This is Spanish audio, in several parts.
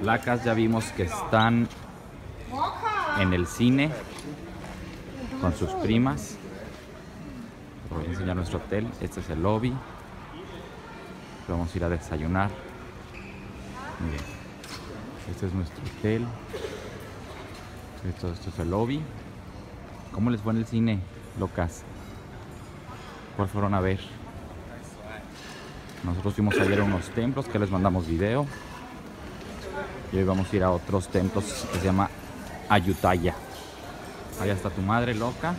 Placas ya vimos que están en el cine con sus primas. Voy a enseñar nuestro hotel. Este es el lobby. Vamos a ir a desayunar. Miren, este es nuestro hotel. Esto, esto es el lobby. ¿Cómo les fue en el cine, locas? ¿Cuál fueron a ver? Nosotros fuimos ayer a unos templos que les mandamos video. Y hoy vamos a ir a otros templos que se llama Ayutthaya. Allá está tu madre loca.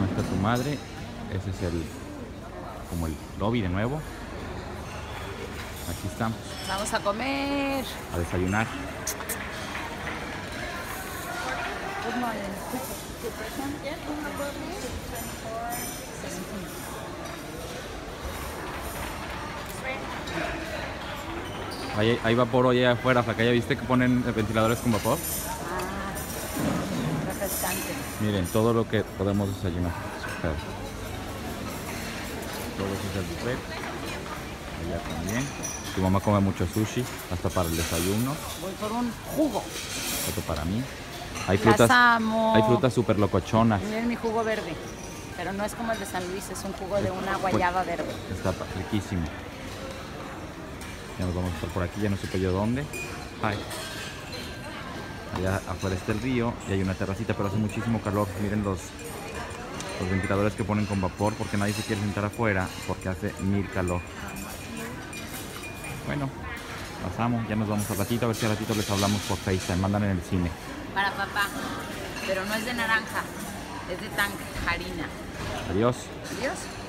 Ahí está tu madre. Ese es el como el lobby de nuevo. Aquí estamos Vamos a comer. a desayunar. Good morning. Hay, hay vapor hoy allá afuera, acá ya viste que ponen ventiladores con vapor. Ah, refrescante. Miren, todo lo que podemos desayunar. Todo eso es el buffet. Allá también. Tu mamá come mucho sushi, hasta para el desayuno. Voy por un jugo. Otro para mí. Hay Las frutas, amo. hay frutas súper locochonas. Miren mi jugo verde. Pero no es como el de San Luis, es un jugo de una guayaba verde. Está riquísimo. Ya nos vamos a estar por aquí, ya no supe yo dónde. Ay. Allá afuera está el río y hay una terracita, pero hace muchísimo calor. Miren los, los ventiladores que ponen con vapor porque nadie se quiere sentar afuera porque hace mil calor. Bueno, pasamos, ya nos vamos al ratito, a ver si al ratito les hablamos por FaceTime, mandan en el cine. Para papá. Pero no es de naranja, es de tangerina. Adiós. Adiós.